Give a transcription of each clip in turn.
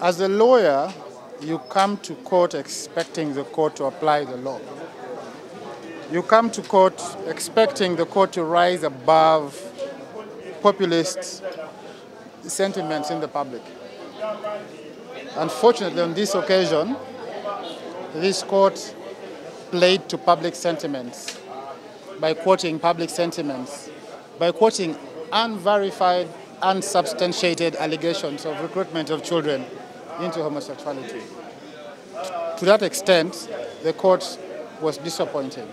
As a lawyer, you come to court expecting the court to apply the law. You come to court expecting the court to rise above populist sentiments in the public. Unfortunately, on this occasion, this court played to public sentiments by quoting public sentiments, by quoting unverified, unsubstantiated allegations of recruitment of children into homosexuality. To that extent, the court was disappointing.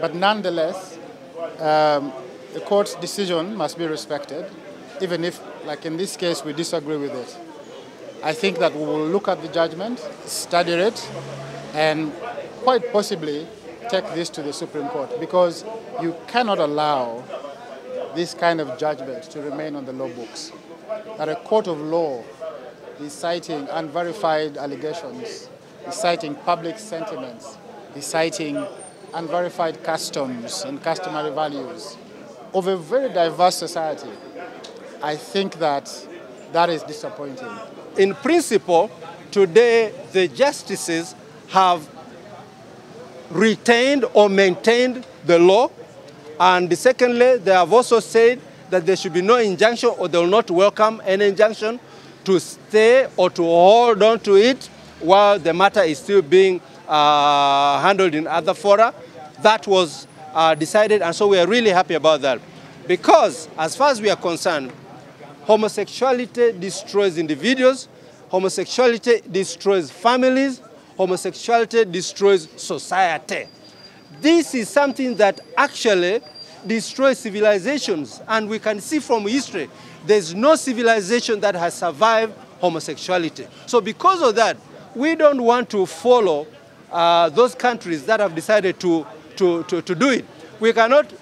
But nonetheless, um, the court's decision must be respected, even if, like in this case, we disagree with it. I think that we will look at the judgment, study it, and quite possibly take this to the Supreme Court because you cannot allow this kind of judgment to remain on the law books. That a court of law is citing unverified allegations, is citing public sentiments, is citing unverified customs and customary values of a very diverse society. I think that that is disappointing. In principle, today the justices have retained or maintained the law. And secondly, they have also said that there should be no injunction or they will not welcome any injunction to stay or to hold on to it while the matter is still being uh, handled in other fora. That was uh, decided, and so we are really happy about that. Because, as far as we are concerned, homosexuality destroys individuals, homosexuality destroys families, homosexuality destroys society. This is something that actually destroys civilizations, and we can see from history there's no civilization that has survived homosexuality. So, because of that, we don't want to follow uh, those countries that have decided to, to, to, to do it. We cannot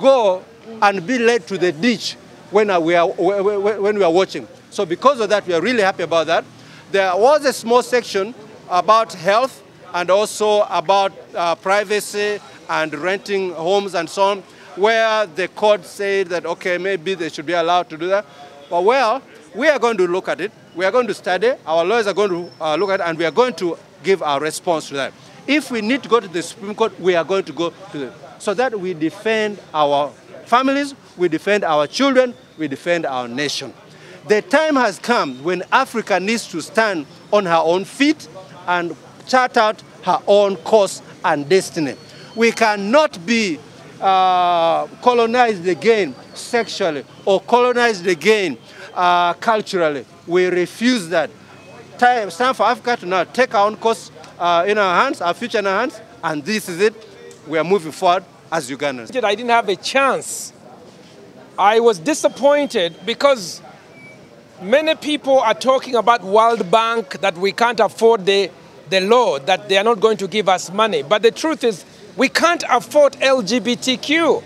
go and be led to the ditch when we, are, when we are watching. So because of that, we are really happy about that. There was a small section about health and also about uh, privacy and renting homes and so on, where the court said that, okay, maybe they should be allowed to do that. But well, we are going to look at it. We are going to study. Our lawyers are going to uh, look at it, and we are going to give our response to that. If we need to go to the Supreme Court, we are going to go to them. so that we defend our families, we defend our children, we defend our nation. The time has come when Africa needs to stand on her own feet and chart out her own course and destiny. We cannot be uh, colonized again sexually or colonized again uh, culturally. We refuse that. Time, time for Africa to now take our own course uh, in our hands, our future in our hands, and this is it. We are moving forward as Ugandans. I didn't have a chance. I was disappointed because many people are talking about World Bank that we can't afford the, the law, that they are not going to give us money. But the truth is, we can't afford LGBTQ.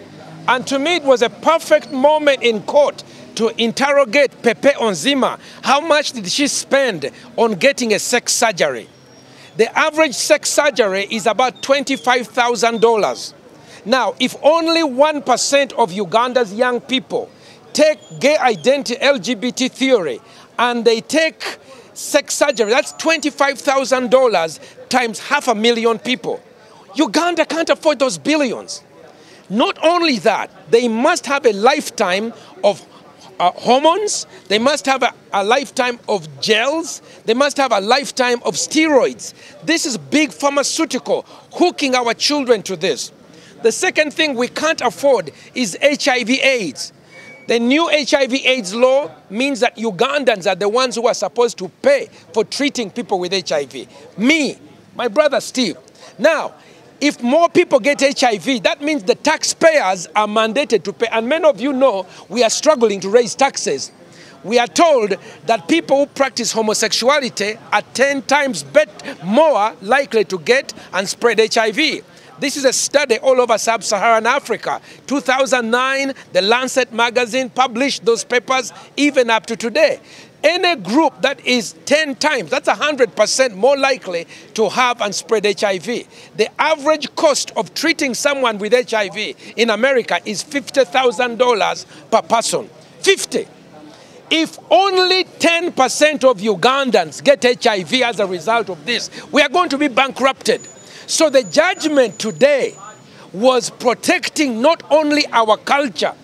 And to me, it was a perfect moment in court to interrogate Pepe Onziema. How much did she spend on getting a sex surgery? The average sex surgery is about $25,000. Now, if only 1% of Uganda's young people take gay identity LGBT theory and they take sex surgery, that's $25,000 times half a million people. Uganda can't afford those billions. Not only that, they must have a lifetime of uh, hormones, they must have a, a, lifetime of gels, they must have a lifetime of steroids. This is big pharmaceutical, hooking our children to this. The second thing we can't afford is HIV AIDS. The new HIV AIDS law means that Ugandans are the ones who are supposed to pay for treating people with HIV. Me, my brother Steve. Now, if more people get HIV, that means the taxpayers are mandated to pay. And many of you know we are struggling to raise taxes. We are told that people who practice homosexuality are 10 times bet more likely to get and spread HIV. This is a study all over sub-Saharan Africa. 2009, the Lancet magazine published those papers even up to today. Any group that is 10 times, that's 100% more likely to have and spread HIV. The average cost of treating someone with HIV in America is $50,000 per person. 50. If only 10% of Ugandans get HIV as a result of this, we are going to be bankrupted. So the judgment today was protecting not only our culture,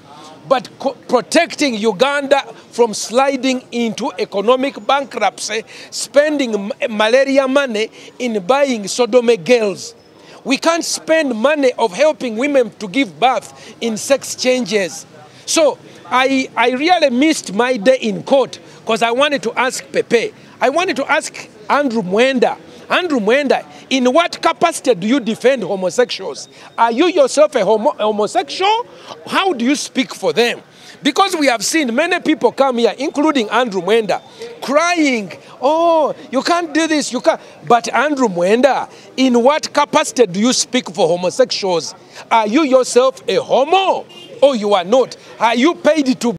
but protecting Uganda from sliding into economic bankruptcy, spending malaria money in buying Sodome girls. We can't spend money of helping women to give birth in sex changes. So I, I really missed my day in court because I wanted to ask Pepe. I wanted to ask Andrew Mwenda. Andrew Mwenda, in what capacity do you defend homosexuals? Are you yourself a homo homosexual? How do you speak for them? Because we have seen many people come here, including Andrew Mwenda, crying, oh, you can't do this, you can't. But Andrew Mwenda, in what capacity do you speak for homosexuals? Are you yourself a homo or you are not? Are you paid to